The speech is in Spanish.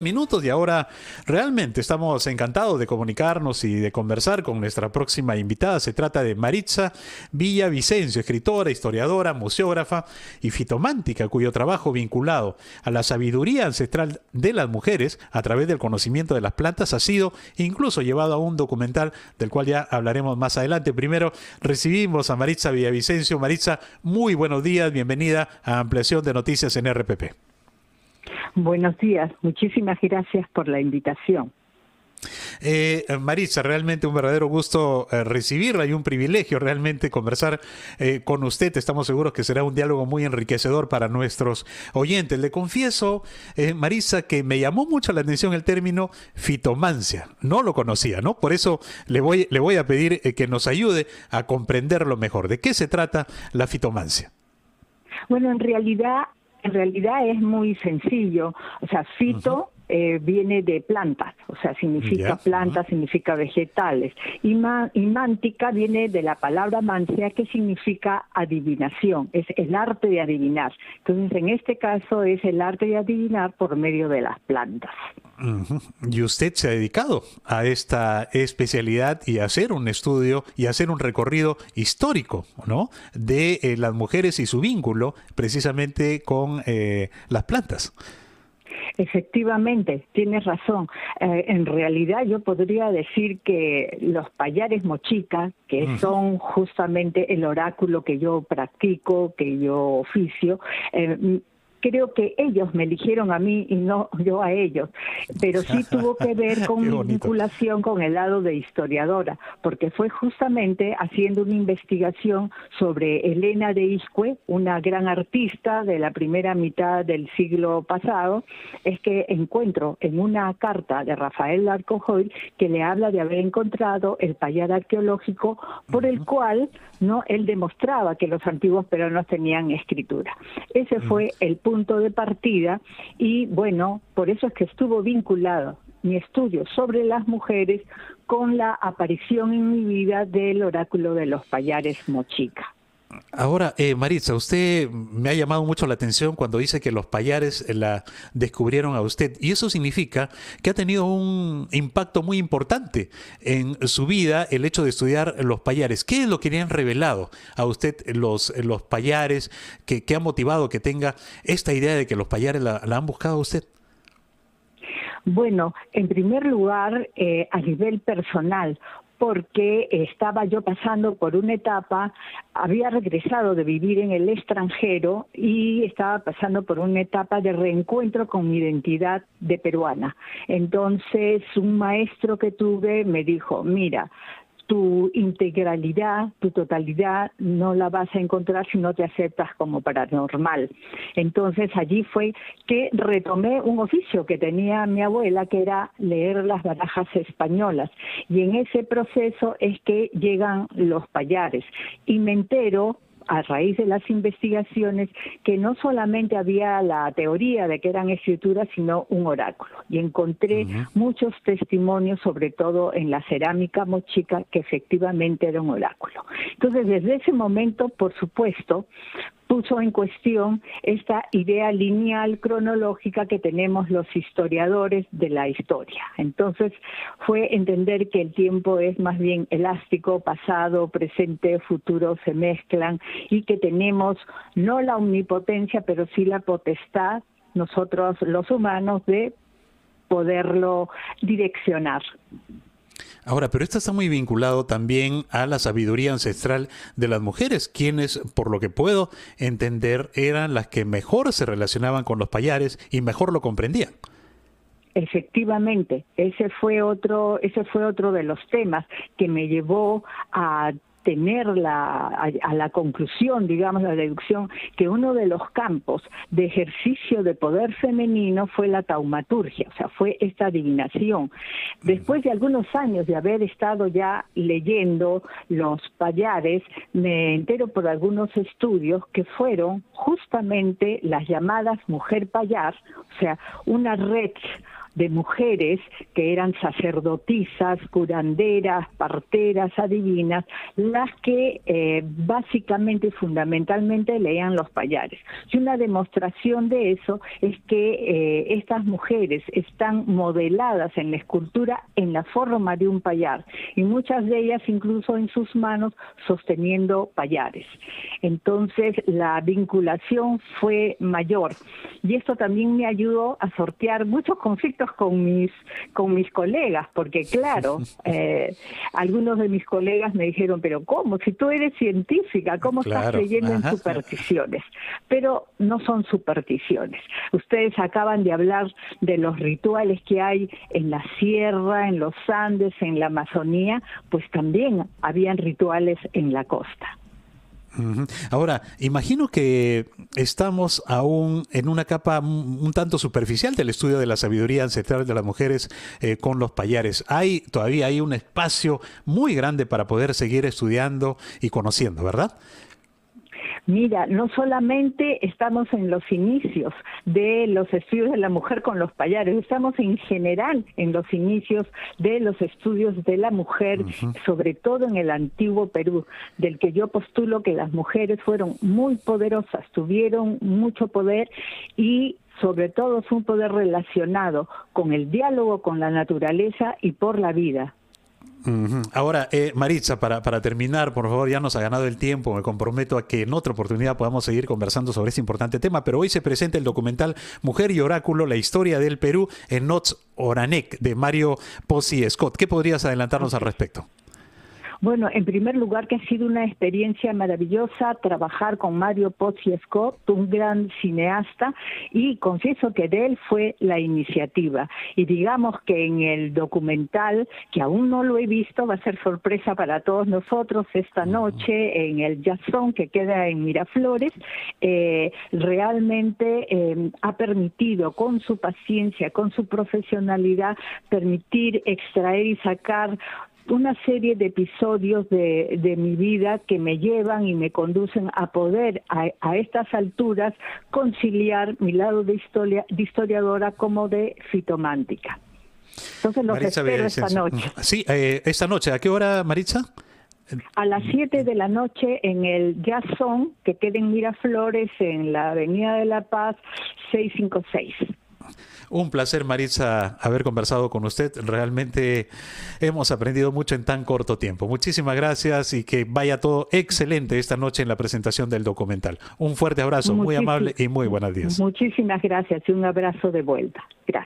minutos y ahora realmente estamos encantados de comunicarnos y de conversar con nuestra próxima invitada. Se trata de Maritza Villavicencio, escritora, historiadora, museógrafa y fitomántica, cuyo trabajo vinculado a la sabiduría ancestral de las mujeres a través del conocimiento de las plantas ha sido incluso llevado a un documental del cual ya hablaremos más adelante. Primero recibimos a Maritza Villavicencio. Maritza, muy buenos días, bienvenida a Ampliación de Noticias en RPP. Buenos días, muchísimas gracias por la invitación. Eh, Marisa, realmente un verdadero gusto eh, recibirla y un privilegio realmente conversar eh, con usted. Estamos seguros que será un diálogo muy enriquecedor para nuestros oyentes. Le confieso, Marisa, que me llamó mucho la atención el término fitomancia. No lo conocía, ¿no? Por eso le voy, le voy a pedir que nos ayude a comprenderlo mejor. ¿De qué se trata la fitomancia? Bueno, en realidad en realidad es muy sencillo. O sea, fito eh, viene de plantas, o sea, significa plantas, significa vegetales. Y, mántica viene de la palabra mancia, que significa adivinación, es el arte de adivinar. Entonces, en este caso es el arte de adivinar por medio de las plantas. Y usted se ha dedicado a esta especialidad y a hacer un estudio y a hacer un recorrido histórico, ¿no? De eh, las mujeres y su vínculo precisamente con eh, las plantas. Efectivamente, tienes razón. Eh, en realidad yo podría decir que los payares mochicas, que son justamente el oráculo que yo practico, que yo oficio, eh, creo que ellos me eligieron a mí y no yo a ellos, pero sí tuvo que ver con mi vinculación con el lado de historiadora, porque fue justamente haciendo una investigación sobre Elena de Iscue, una gran artista de la primera mitad del siglo pasado, es que encuentro en una carta de Rafael Larcojoy que le habla de haber encontrado el payar arqueológico por el cual no él demostraba que los antiguos peruanos tenían escritura. Ese fue el punto de partida y bueno, por eso es que estuvo vinculado mi estudio sobre las mujeres con la aparición en mi vida del oráculo de los payares Mochica. Ahora, eh, Maritza, usted me ha llamado mucho la atención cuando dice que los payares la descubrieron a usted. Y eso significa que ha tenido un impacto muy importante en su vida el hecho de estudiar los payares. ¿Qué es lo que le han revelado a usted los, los payares que, ha motivado que tenga esta idea de que los payares la, han buscado a usted? Bueno, en primer lugar, eh, a nivel personal, porque estaba yo pasando por una etapa, había regresado de vivir en el extranjero y estaba pasando por una etapa de reencuentro con mi identidad de peruana. Entonces, un maestro que tuve me dijo, mira, tu integralidad, tu totalidad, no la vas a encontrar si no te aceptas como paranormal. Entonces allí fue que retomé un oficio que tenía mi abuela, que era leer las barajas españolas. Y en ese proceso es que llegan los payares. Y me entero a raíz de las investigaciones que no solamente había la teoría de que eran escrituras, sino un oráculo. Y encontré muchos testimonios, sobre todo en la cerámica mochica, que efectivamente era un oráculo. Entonces, desde ese momento, por supuesto, puso en cuestión esta idea lineal cronológica que tenemos los historiadores de la historia. Entonces fue entender que el tiempo es más bien elástico, pasado, presente, futuro se mezclan y que tenemos no la omnipotencia, pero sí la potestad nosotros los humanos de poderlo direccionar. Ahora, pero esto está muy vinculado también a la sabiduría ancestral de las mujeres, quienes, por lo que puedo entender, eran las que mejor se relacionaban con los payares y mejor lo comprendían. Efectivamente, ese fue otro, ese fue otro de los temas que me llevó a tener la, a, la conclusión, digamos, la deducción, que uno de los campos de ejercicio de poder femenino fue la taumaturgia, o sea, fue esta adivinación. Después de algunos años de haber estado ya leyendo los payares, me entero por algunos estudios que fueron justamente las llamadas mujer payar, o sea, una red de mujeres que eran sacerdotisas, curanderas, parteras, adivinas, las que eh, básicamente y fundamentalmente leían los payares. Y una demostración de eso es que eh, estas mujeres están modeladas en la escultura en la forma de un payar y muchas de ellas incluso en sus manos sosteniendo payares. Entonces la vinculación fue mayor y esto también me ayudó a sortear muchos conflictos con mis con mis colegas porque claro eh, algunos de mis colegas me dijeron pero cómo si tú eres científica cómo estás creyendo en supersticiones pero no son supersticiones. Ustedes acaban de hablar de los rituales que hay en la sierra en los Andes en la Amazonía pues también habían rituales en la costa Ahora, imagino que estamos aún en una capa un tanto superficial del estudio de la sabiduría ancestral de las mujeres eh, con los payares. Hay todavía hay un espacio muy grande para poder seguir estudiando y conociendo, ¿verdad? Mira, no solamente estamos en los inicios de los estudios de la mujer con los payares, estamos en general en los inicios de los estudios de la mujer, sobre todo en el antiguo Perú, del que yo postulo que las mujeres fueron muy poderosas, tuvieron mucho poder y sobre todo fue un poder relacionado con el diálogo con la naturaleza y por la vida. Ahora, eh, Maritza, para, terminar, por favor, ya nos ha ganado el tiempo, me comprometo a que en otra oportunidad podamos seguir conversando sobre este importante tema, pero hoy se presenta el documental Mujer y Oráculo, la historia del Perú en Nots Oranek de Mario Pozzi Scott. ¿Qué podrías adelantarnos al respecto? Bueno, en primer lugar que ha sido una experiencia maravillosa trabajar con Mario Pozzi Scott, un gran cineasta, y confieso que de él fue la iniciativa. Y digamos que en el documental, que aún no lo he visto, va a ser sorpresa para todos nosotros esta noche en el Jazzón que queda en Miraflores, eh, realmente eh, ha permitido con su paciencia, con su profesionalidad, permitir extraer y sacar una serie de episodios de, de, mi vida que me llevan y me conducen a poder a, a estas alturas conciliar mi lado de, historia, de historiadora como de fitomántica. Entonces los espero esta noche. Sí, eh, esta noche. ¿A qué hora, Maritza? A las 7 de la noche en el Jazzón, que queda en Miraflores, en la Avenida de la Paz, 656. Un placer, Maritza, haber conversado con usted. Realmente hemos aprendido mucho en tan corto tiempo. Muchísimas gracias y que vaya todo excelente esta noche en la presentación del documental. Un fuerte abrazo, muy amable y muy buenos días. Muchísimas gracias y un abrazo de vuelta. Gracias.